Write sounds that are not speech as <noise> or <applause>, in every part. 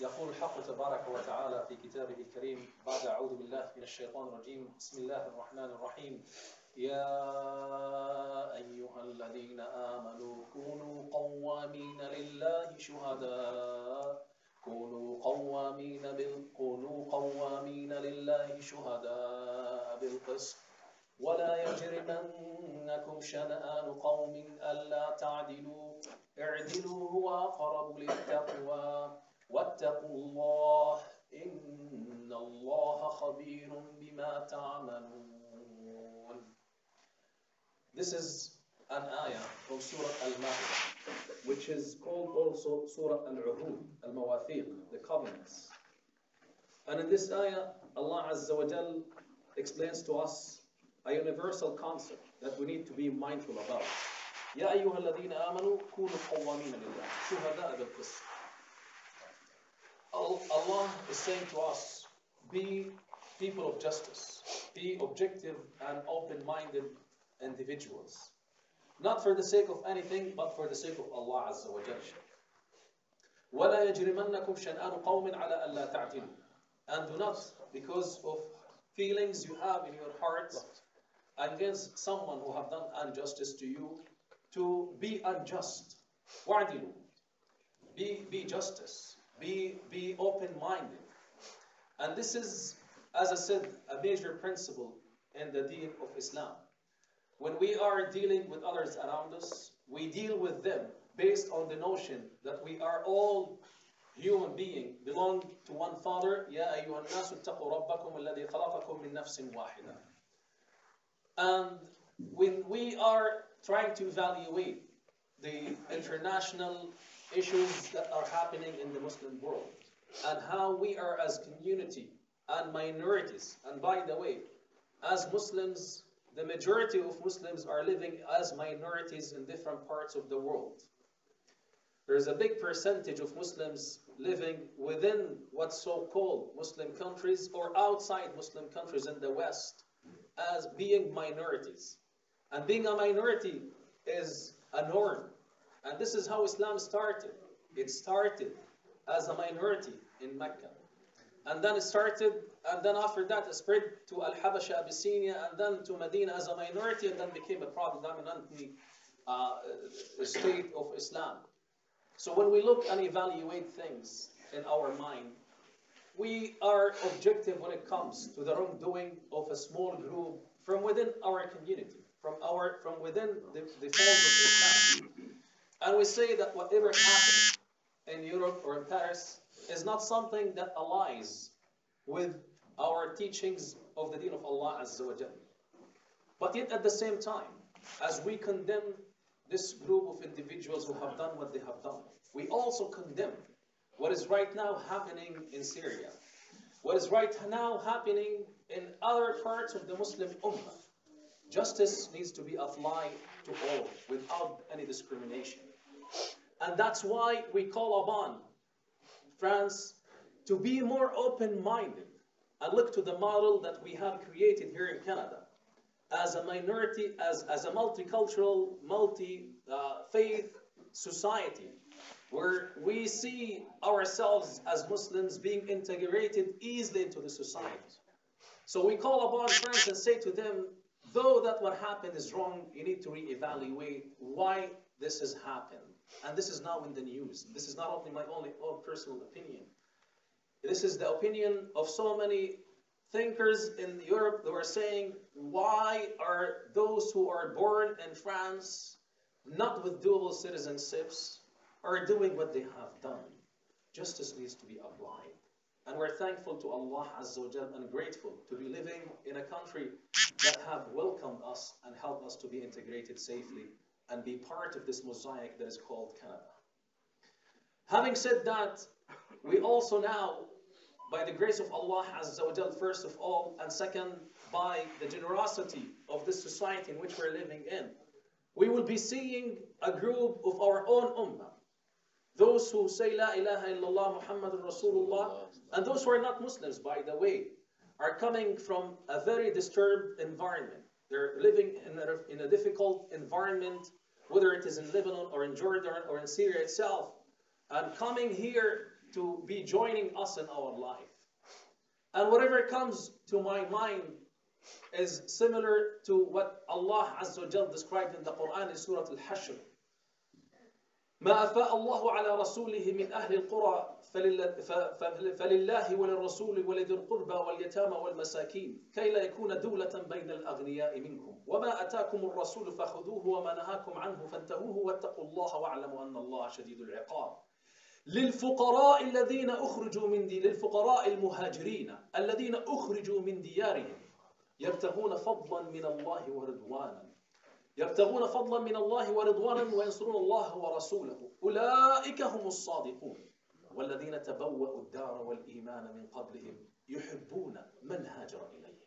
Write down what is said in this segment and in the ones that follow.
يقول الحق تبارك وتعالى في كتابه الكريم بعد أعوذ بالله من الشيطان الرجيم. بسم الله الرحمن الرحيم. يا أيها الذين آمنوا كونوا قوامين لله شهداء. كونوا قوامين بال... كونوا قوامين لله شهداء بالقسط. ولا يجرمنكم شنآن قوم ألا تعدلوا. اعدلوا هو أقرب للتقوى. واتقوا الله إن الله خبير بما تعملون This is an ayah from Surah Al-Ma'idah, which is called also Surah Al-Uqud, Al-Mawathiq, the covenants. And in this ayah, Allah Azza wa Jal explains to us a universal concept that we need to be mindful about. يا أيها الذين آمنوا كونوا قوامين لله شهداء بالقسط Allah is saying to us, be people of justice, be objective and open-minded individuals. Not for the sake of anything, but for the sake of Allah Azza wa Jalla. وَلَا يَجْرِمَنَّكُمْ شَنْآنُ قَوْمٍ عَلَى أَلَّا تَعْدِلُوا And do not, because of feelings you have in your heart against someone who have done injustice to you, to be unjust. وَعْدِلُوا Be, be justice. Be, be open-minded. And this is, as I said, a major principle in the deen of Islam. When we are dealing with others around us, we deal with them based on the notion that we are all human beings, belong to one Father. يا أيها الناس اتقوا ربكم الذي خلقكم من نفس واحدة. And when we are trying to evaluate the international issues that are happening in the Muslim world and how we are as community and minorities, and by the way, as Muslims, the majority of Muslims are living as minorities in different parts of the world. There's a big percentage of Muslims living within what's so-called Muslim countries or outside Muslim countries in the West as being minorities. And being a minority is a norm. And this is how Islam started. It started as a minority in Mecca. And then it started, and then after that it spread to Al-Habasha, Abyssinia, and then to Medina as a minority, and then became a predominantly uh, state of Islam. So when we look and evaluate things in our mind, we are objective when it comes to the wrongdoing of a small group from within our community, from our from within the, the folds of Islam. And we say that whatever happens in Europe or in Paris is not something that aligns with our teachings of the deen of Allah Azza wa Jal. But yet at the same time, as we condemn this group of individuals who have done what they have done, we also condemn what is right now happening in Syria, what is right now happening in other parts of the Muslim Ummah. Justice needs to be applied to all without any discrimination. And that's why we call upon France to be more open-minded and look to the model that we have created here in Canada as a minority, as, as a multicultural, multi-faith uh, society where we see ourselves as Muslims being integrated easily into the society. So we call upon France and say to them, though that what happened is wrong, you need to reevaluate why this has happened. And this is now in the news. This is not only my only own personal opinion. This is the opinion of so many thinkers in Europe who are saying, why are those who are born in France, not with dual citizenships, are doing what they have done? Justice needs to be applied. And we're thankful to Allah Azza wa and grateful to be living in a country that have welcomed us and helped us to be integrated safely and be part of this mosaic that is called Canada. Having said that, we also now, by the grace of Allah Azza wa Jal, first of all, and second, by the generosity of this society in which we're living in, we will be seeing a group of our own ummah. Those who say La ilaha illallah Muhammadun Rasulullah, and those who are not Muslims, by the way, are coming from a very disturbed environment. They're living in a, in a difficult environment, whether it is in Lebanon or in Jordan or in Syria itself. And coming here to be joining us in our life. And whatever comes to my mind is similar to what Allah Azza wa described in the Quran in Surah Al-Hashr. ما أفاء الله على رسوله من أهل القرى فلله وللرسول ولذي القربى واليتامى والمساكين كي لا يكون دولة بين الأغنياء منكم. وما أتاكم الرسول فخذوه وما نهاكم عنه فانتهوه واتقوا الله واعلموا أن الله شديد العقاب. للفقراء الذين أخرجوا من دي للفقراء المهاجرين الذين أخرجوا من ديارهم يبتغون فضلا من الله ورضوانا. يبتغون فضلا من الله ورضوانا وينصرون الله ورسوله. أولئك هم الصادقون. والذين تبوأوا الدار والإيمان من قبلهم يحبون من هاجر إليهم.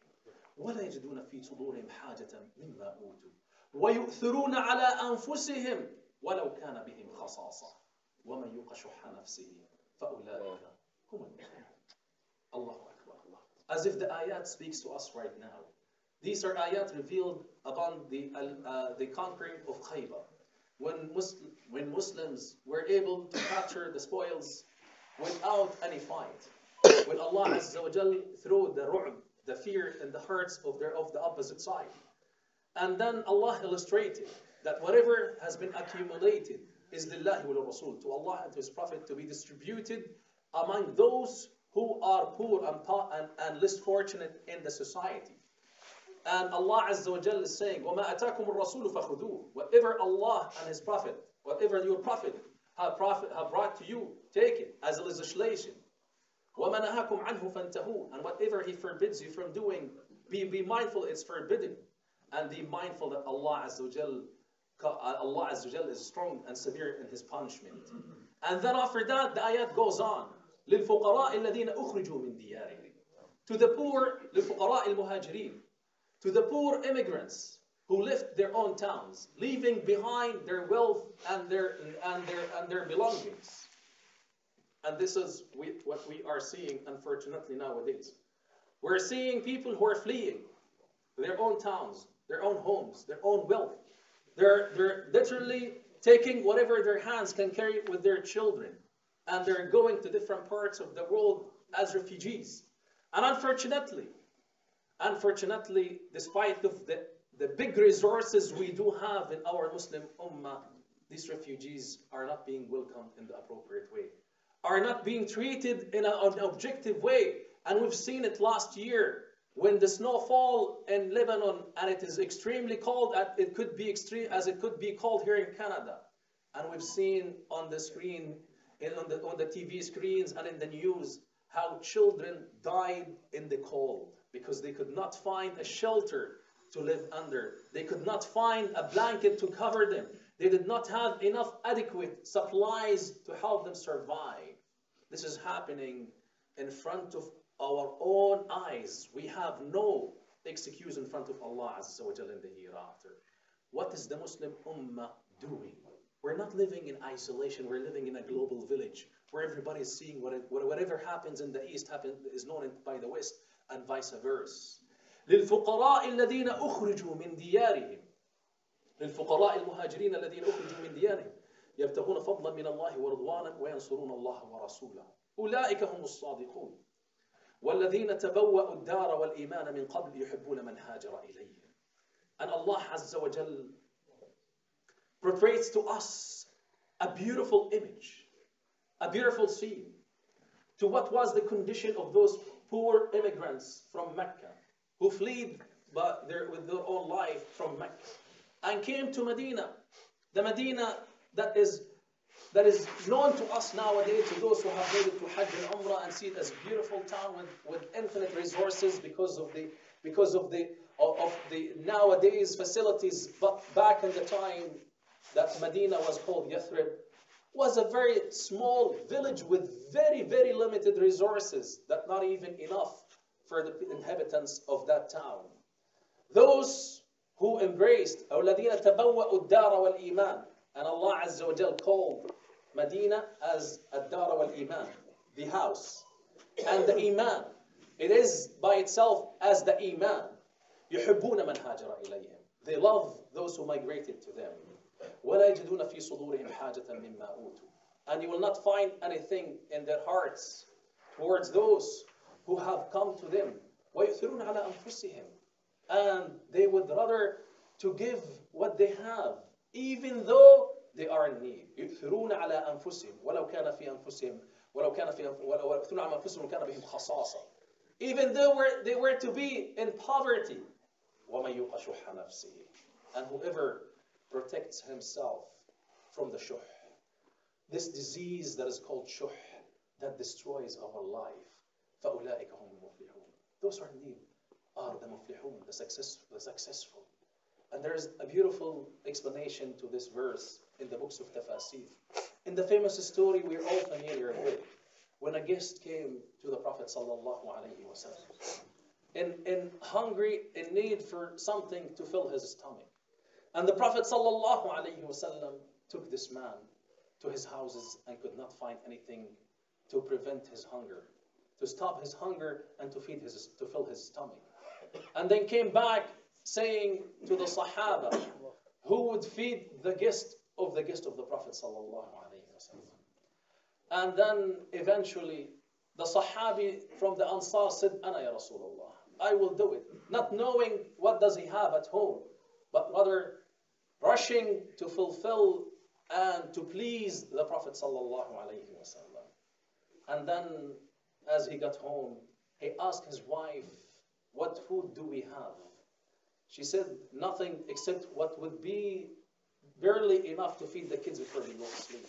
ولا يجدون في صدورهم حاجة مما أوتوا. ويؤثرون على أنفسهم ولو كان بهم خصاصة. ومن يوق شح نفسه فأولئك هم المفلحون. الله أكبر. الله As if the ayat speaks to us right now. These are ayat revealed upon the, uh, the conquering of Khaybar. When, Muslim, when Muslims were able to capture the spoils without any fight. When Allah Azza wa Jal threw the ru'b, the fear in the hearts of, their, of the opposite side. And then Allah illustrated that whatever has been accumulated is lillahi wa rasul to Allah and to His Prophet to be distributed among those who are poor and, and, and less fortunate in the society. And Allah Azza wa Jal is saying, وَمَا أَتَاكُمُ الرَّسُولُ فَخُذُوهُ Whatever Allah and His Prophet, whatever your Prophet have, prophet have brought to you, take it as a legislation. وَمَنَهَاكُمْ عَنْهُ فَانْتَهُوا And whatever He forbids you from doing, be, be mindful it's forbidden. And be mindful that Allah Azza wa Jal, Allah Azza wa Jal is strong and severe in His punishment. And then after that, the ayat goes on. لِلْفُقَرَاءِ الَّذِينَ أُخْرِجُوا مِنْ دِيَارِهِمْ To the poor, لِلْفُقَرَاءِ الْمُهَاجِرِينَ to the poor immigrants who left their own towns, leaving behind their wealth and their, and their, and their belongings. And this is what we are seeing, unfortunately, nowadays. We're seeing people who are fleeing their own towns, their own homes, their own wealth. They're, they're literally taking whatever their hands can carry with their children. And they're going to different parts of the world as refugees. And unfortunately, unfortunately, despite of the the big resources we do have in our Muslim ummah, these refugees are not being welcomed in the appropriate way, are not being treated in a, an objective way. And we've seen it last year when the snowfall in Lebanon and it is extremely cold, it could be extreme as it could be cold here in Canada. And we've seen on the screen, on the, on the TV screens and in the news, how children died in the cold because they could not find a shelter to live under. They could not find a blanket to cover them. They did not have enough adequate supplies to help them survive. This is happening in front of our own eyes. We have no excuse in front of Allah Azza wa in the hereafter. What is the Muslim Ummah doing? We're not living in isolation. We're living in a global village where everybody is seeing what, whatever happens in the East happen, is known by the West and vice versa. للفقراء الذين أخرجوا من ديارهم. للفقراء المهاجرين الذين أخرجوا من ديارهم. يبتغون فضلا من الله ورضوانا وينصرون الله ورسوله. أولئك هم الصادقون. والذين تبوأوا الدار والإيمان من قبل يحبون من هاجر إليهم. And Allah wa Jal portrays to us a beautiful image, a beautiful scene. To what was the condition of those poor immigrants from Mecca who fled their, with their own life from Mecca and came to Medina. The Medina that is that is known to us nowadays, to those who have made it to Hajj and Umrah and see it as a beautiful town with, with infinite resources because of the because of the of, of the nowadays facilities. But back in the time that Medina was called Yathrib, was a very small village with very very limited resources that not even enough for the inhabitants of that town. Those who embraced الذين تبوأوا الدار والإيمان and Allah Azza wa Jal called Medina as الدار والإيمان the house and the iman it is by itself as the iman يحبون من هاجر إليهم they love those who migrated to them ولا يجدون في صدورهم حاجة مما أوتوا and you will not find anything in their hearts towards those who have come to them. وَيُؤْثِرُونَ عَلَى أَنفُسِهِمْ And they would rather to give what they have, even though they are in need. يؤثرون على أنفسهم ولو كان في أنفسهم ولو كان في ولو يؤثرون على أنفسهم كان بهم خصاصة. Even though were, they were to be in poverty. وَمَن يُوقَ شُحَّ نَفْسِهِ And whoever protects himself from the shuh, this disease that is called shuh, that destroys our life. فَأُولَٰئِكَ هُمُ الْمُفْلِحُونَ Those who are in need are the muflihun, the, success, the successful. And there's a beautiful explanation to this verse in the books of Tafasir. In the famous story we're all familiar with, when a guest came to the Prophet sallallahu alaihi wasallam, in, in hungry, in need for something to fill his stomach. And the Prophet wasallam took this man to his houses and could not find anything to prevent his hunger, to stop his hunger and to feed his to fill his stomach. And then came back saying to the Sahaba who would feed the guest of the guest of the Prophet wasallam. And then eventually the Sahabi from the Ansar said, Ana ya Rasulullah, I will do it. Not knowing what does he have at home, but rather rushing to fulfill and to please the Prophet sallallahu alaihi wasallam. And then as he got home, he asked his wife, what food do we have? She said, nothing except what would be barely enough to feed the kids before they go to sleep.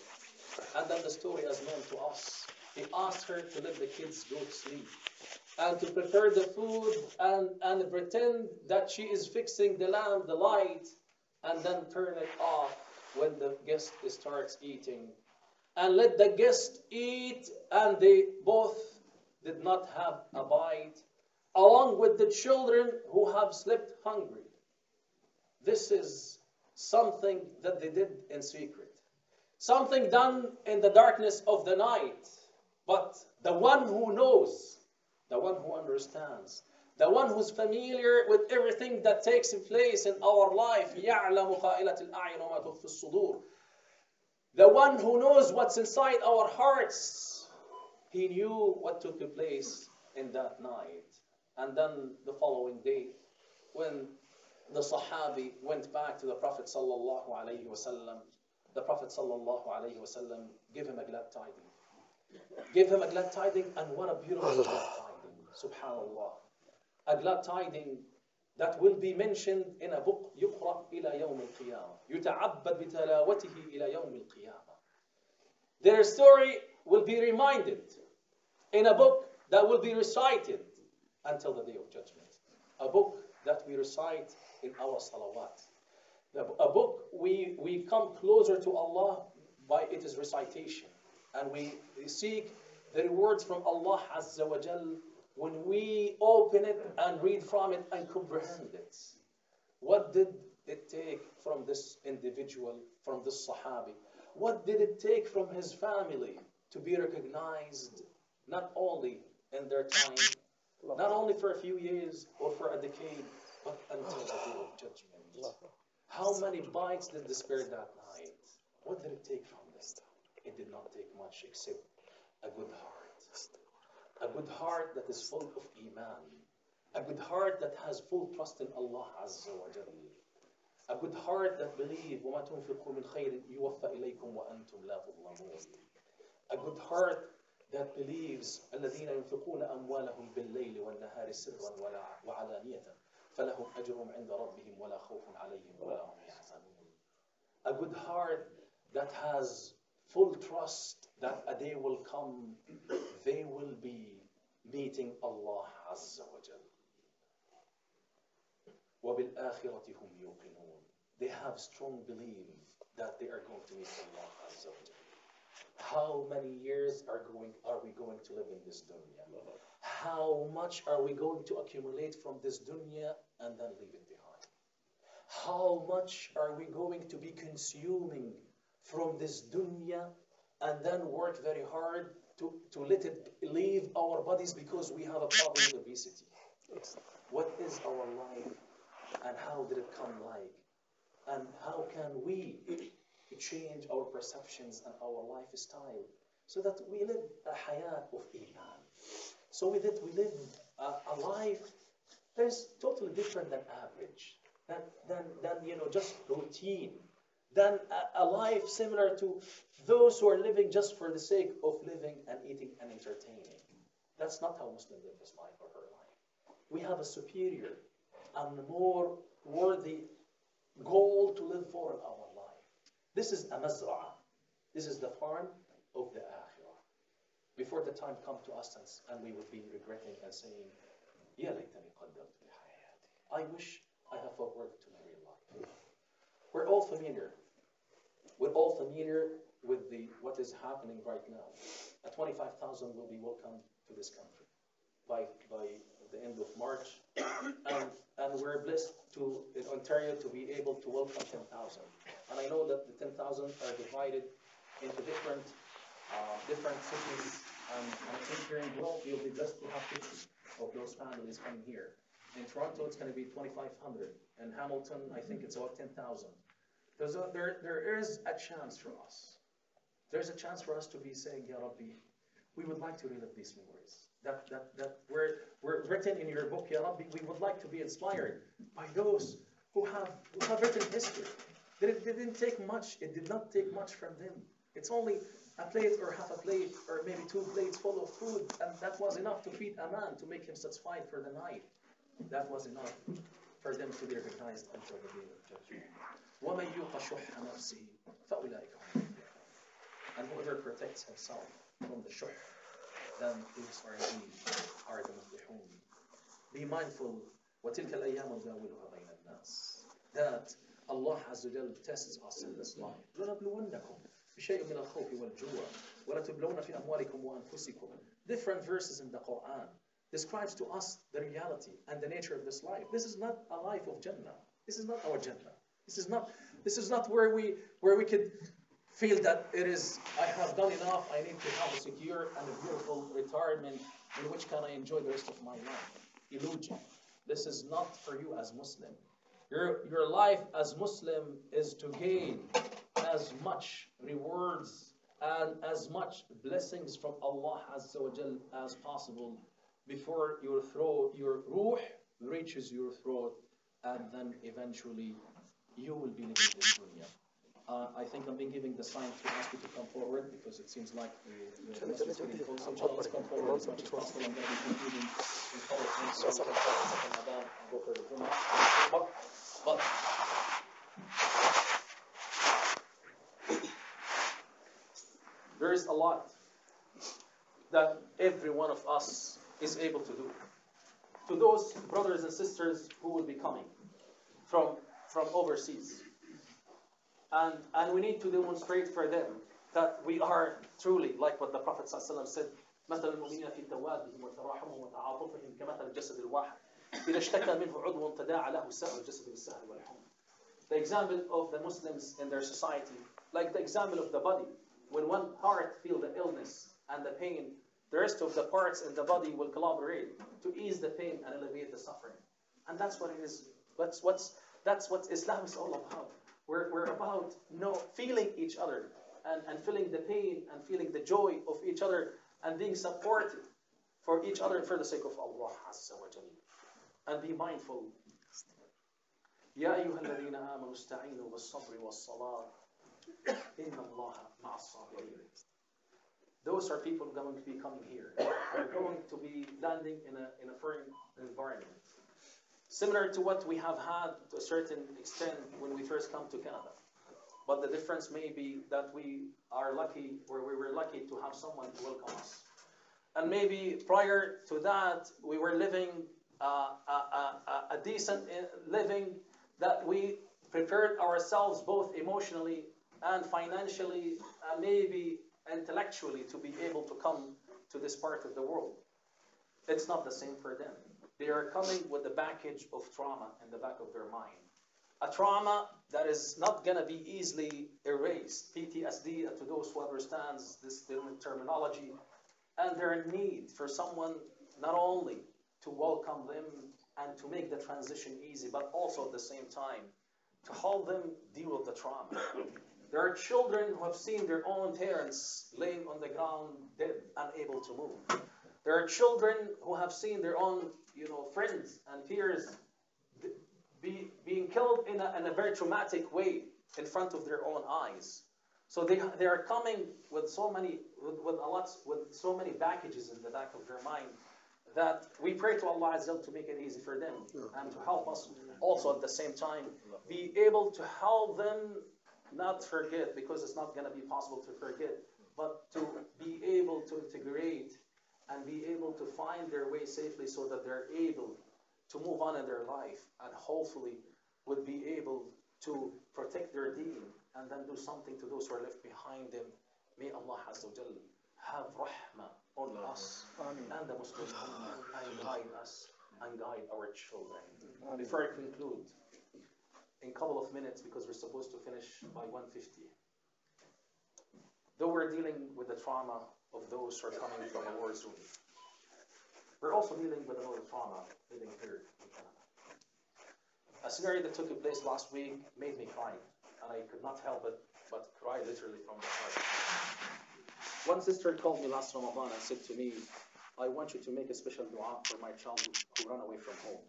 And then the story is known to us. He asked her to let the kids go to sleep and to prepare the food and, and pretend that she is fixing the lamp, the light, and then turn it off when the guest starts eating. And let the guest eat, and they both did not have a bite, along with the children who have slept hungry. This is something that they did in secret, something done in the darkness of the night. But the one who knows, the one who understands, the one who's familiar with everything that takes place in our life, يعلم خائنة الأعين وما تخفي الصدور. The one who knows what's inside our hearts, he knew what took place in that night. And then the following day, when the Sahabi went back to the Prophet sallallahu alaihi wasallam, the Prophet sallallahu alaihi wasallam gave him a glad tiding. Gave him a glad tiding, and what a beautiful glad tiding, subhanallah. A glad tiding that will be mentioned in a book يقرأ إلى يوم القيامة يتعبد بتلاوته إلى يوم القيامة Their story will be reminded in a book that will be recited until the day of judgment. A book that we recite in our salawat. A book we, we come closer to Allah by its recitation. And we seek the rewards from Allah Azza wa Jal when we open it and read from it and comprehend it. What did it take from this individual, from this Sahabi? What did it take from his family to be recognized not only in their time, not only for a few years or for a decade, but until the day of judgment? How many bites did they spare that night? What did it take from this? It did not take much except a good heart A good heart that is full of Iman. A good heart that has full trust in Allah Azza wa Jal. A good heart that believes وَمَا تُنْفِقُوا مِنْ خَيْرٍ يُوَفَّ إِلَيْكُمْ وَأَنْتُمْ لَا تُظْلَمُونَ A good heart that believes الذين ينفقون أموالهم بالليل والنهار سرا وعلانية فلهم أجرهم عند ربهم ولا خوف عليهم ولا هم يحزنون. A good heart that has full trust that a day will come, they will be meeting Allah Azza wa Jal. وَبِالْآخِرَةِ هُمْ يُوقِنُونَ They have strong belief that they are going to meet Allah Azza wa Jal. How many years are going are we going to live in this dunya? How much are we going to accumulate from this dunya and then leave it behind? How much are we going to be consuming from this dunya and then work very hard to, to let it leave our bodies because we have a problem with obesity? What is our life and how did it come like? And how can we change our perceptions and our lifestyle so that we live a hayat of iman. So with it, we live a, a life that is totally different than average, than, than, than you know, just routine, than a, a life similar to those who are living just for the sake of living and eating and entertaining. That's not how Muslim live his life or her life. We have a superior and more worthy goal to live for in our life. This is a mazra'ah. This is the farm of the akhirah. Before the time come to us and, we would be regretting and saying, Ya laytani qaddamtu I wish I have a work to marry life. We're all familiar we're all familiar with the what is happening right now. A 25,000 will be welcomed to this country by by the end of March, and and we're blessed to in Ontario to be able to welcome 10,000. And I know that the 10,000 are divided into different uh, different cities, and, and I think here in Guelph you'll be blessed to have 50 of those families coming here. In Toronto, it's going to be 2,500. In Hamilton, I think it's about 10,000. There's a, there, there is a chance for us. There's a chance for us to be saying, Ya Rabbi, we would like to relive these memories. That, that, that were, were written in your book, Ya Rabbi, we would like to be inspired by those who have, who have written history. That it didn't take much, it did not take much from them. It's only a plate or half a plate or maybe two plates full of food, and that was enough to feed a man to make him satisfied for the night. That was enough for them to be recognized until the day of judgment. وَمَنْ يُوقَ شُحَّ نَفْسِهِ فَأُولَٰئِكَ هُمُ الْمُفْلِحُونَ And whoever protects himself from the shuh, then these are indeed are the muflihun. Be mindful, وَتِلْكَ الْأَيَّامُ نُدَاوِلُهَا بَيْنَ النَّاسِ That Allah Azza wa Jal tests us in this life. لَنَبْلُوَنَّكُمْ بشيء من الخوف والجوع ولا في أموالكم وأنفسكم different verses in the Quran describes to us the reality and the nature of this life. This is not a life of Jannah. This is not our Jannah. This is not this is not where we where we could feel that it is I have done enough I need to have a secure and a beautiful retirement in which can I enjoy the rest of my life. Illusion. This is not for you as Muslim. Your, your life as Muslim is to gain as much rewards and as much blessings from Allah Azza wa Jal as possible before your throat, your ruh reaches your throat and then eventually you will be leaving this dunya. Uh, I think I'm being giving the sign to ask you to come forward because it seems like the, the is getting close. Inshallah, let's come forward as much as possible. I'm going to be concluding in PowerPoint. So, second Adhan, go for the Jummah. But, but there is a lot that every one of us is able to do. To those brothers and sisters who will be coming from, from overseas. And, and we need to demonstrate for them that we are truly, like what the Prophet ﷺ said, مثل المؤمنين في توادهم وتراحمهم وتعاطفهم كمثل الجسد الواحد إذا اشتكى منه عضو تداعى له سائر الجسد بالسهر والحمى. The example of the Muslims in their society, like the example of the body, when one part feel the illness and the pain, the rest of the parts in the body will collaborate to ease the pain and alleviate the suffering. And that's what it is. That's what's that's what Islam is all about. We're, we're about you know, feeling each other and, and feeling the pain and feeling the joy of each other and being supported for each other for the sake of Allah Azza wa Jalla. And be mindful. يا أيها الذين آمنوا استعينوا بالصبر والصلاة إن الله مع الصابرين. those are people going to be coming here. They're going to be landing in a, in a foreign environment. Similar to what we have had to a certain extent when we first come to Canada. But the difference may be that we are lucky, or we were lucky to have someone to welcome us. And maybe prior to that, we were living uh, a, a, a decent living that we prepared ourselves both emotionally and financially, maybe intellectually to be able to come to this part of the world. It's not the same for them. They are coming with the baggage of trauma in the back of their mind. A trauma that is not going to be easily erased. PTSD, uh, to those who understands this terminology, and their need for someone not only to welcome them and to make the transition easy, but also at the same time to help them deal with the trauma. There are children who have seen their own parents laying on the ground dead, unable to move. There are children who have seen their own, you know, friends and peers be, being killed in a, in a very traumatic way in front of their own eyes. So they, they are coming with so many with, with a lot with so many packages in the back of their mind that we pray to Allah Azza to make it easy for them and to help us also at the same time be able to help them not forget because it's not going to be possible to forget, but to be able to integrate and be able to find their way safely so that they're able to move on in their life and hopefully would be able to protect their deen and then do something to those who are left behind them. May Allah Azza wa Jal have rahmah on us and the Muslim Ummah and guide us and guide our children. Before I conclude, in a couple of minutes, because we're supposed to finish by 1.50. though we're dealing with the trauma of those who are coming from a war zone, we're also dealing with another trauma living here in Canada. A scenario that took place last week made me cry, and I could not help it but cry literally from the heart. One sister called me last Ramadan and said to me, I want you to make a special dua for my child who ran away from home.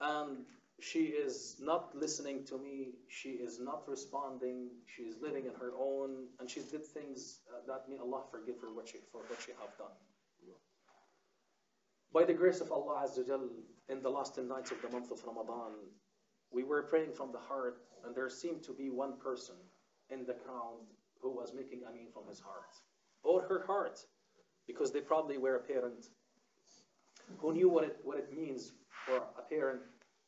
And she is not listening to me, she is not responding, she is living in her own, and she did things uh, that may Allah forgive her what she, for what she have done. By the grace of Allah Azza in the last 10 nights of the month of Ramadan, we were praying from the heart, and there seemed to be one person in the crowd who was making Ameen from his heart, or her heart, because they probably were a parent. Who knew what it, what it means for a parent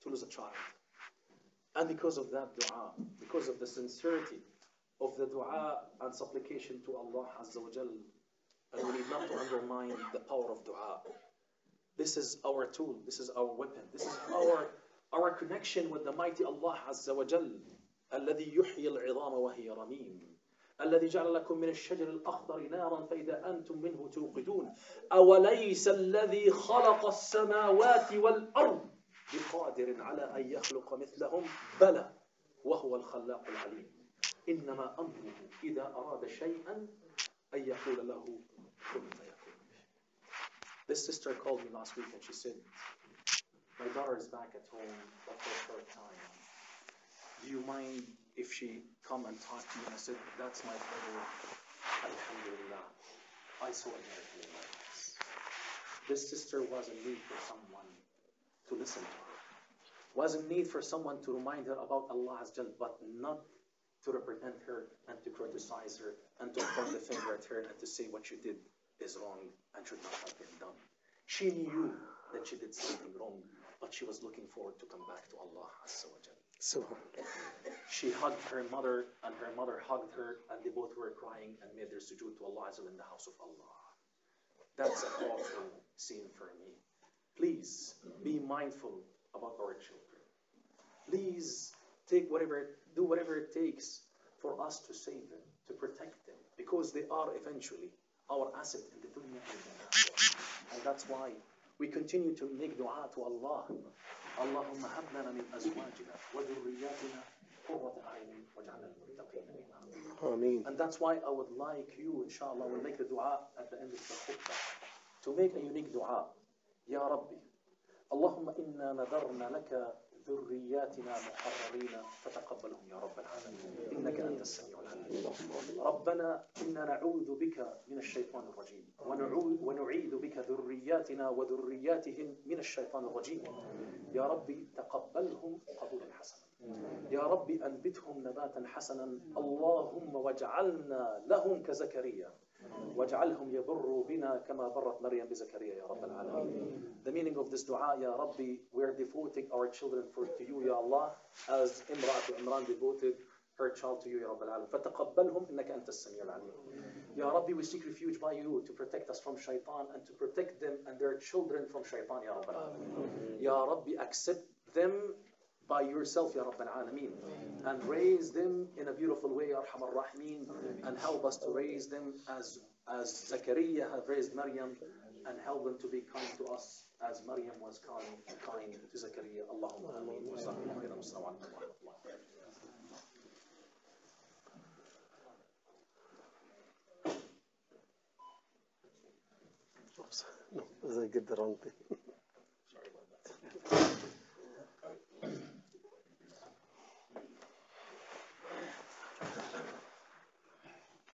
to lose a child. And because of that dua, because of the sincerity of the dua and supplication to Allah Azza wa Jal, and we need not to undermine the power of dua. This is our tool, this is our weapon, this is our our connection with the mighty Allah Azza wa Jal, الذي يحيي العظام وهي رميم الذي جعل لكم من الشجر الأخضر نارا فإذا أنتم منه توقدون أوليس الذي خلق السماوات والأرض بقادر على أن يخلق مثلهم بلى وهو الخلاق العليم إنما أمره إذا أراد شيئا أن يقول له كن فيكون This sister called me last week and she said, My daughter is back at home for a short time. Do you mind if she come and talk to you? And I said, That's my brother. Alhamdulillah. I saw a miracle in my eyes. This sister was in need for someone to listen to her. Was a need for someone to remind her about Allah Azza but not to represent her and to criticize her and to point the finger at her and to say what she did is wrong and should not have been done. She knew that she did something wrong, but she was looking forward to come back to Allah Azza wa. So she hugged her mother, and her mother hugged her, and they both were crying and made their sujood to Allah Azza in the house of Allah. That's a powerful scene for me please be mindful about our children. Please take whatever, do whatever it takes for us to save them, to protect them, because they are eventually our asset in the dunya and the akhirah. And that's why we continue to make dua to Allah. Allahumma. And that's why I would like you inshallah will make the dua at the end of the khutbah to make a unique dua Ya Rabbi, اللهم إنا نذرنا لك ذرياتنا محررين. فتقبلهم يا رب العالمين. إنك أنت السميع العليم. ربنا إنا نعوذ بك من الشيطان الرجيم. ونعيذ بك ذرياتنا وذرياتهم من الشيطان الرجيم. يا ربي تقبلهم قبولا حسنا. يا ربي أنبتهم نباتا حسنا. اللهم واجعلنا لهم كزكريا. واجعلهم يبروا بنا كما برت مريم بزكريا يا رب العالمين The meaning of this dua يا ربي we are devoting our children for to you يا Allah as امرأة عمران devoted her child to you يا رب العالمين فتقبلهم إنك أنت السميع العليم يا ربي we seek refuge by you to protect us from shaitan and to protect them and their children from shaitan يا رب العالمين يا ربي accept them by yourself, Ya Rabbil Alameen. And raise them in a beautiful way, Ya Arhamar Rahmeen. And help us to raise them as, as Zakaria had raised Maryam. And help them to be kind to us as Maryam was kind, kind to Zakaria. Allahumma ameen. No, I get the wrong thing. <laughs>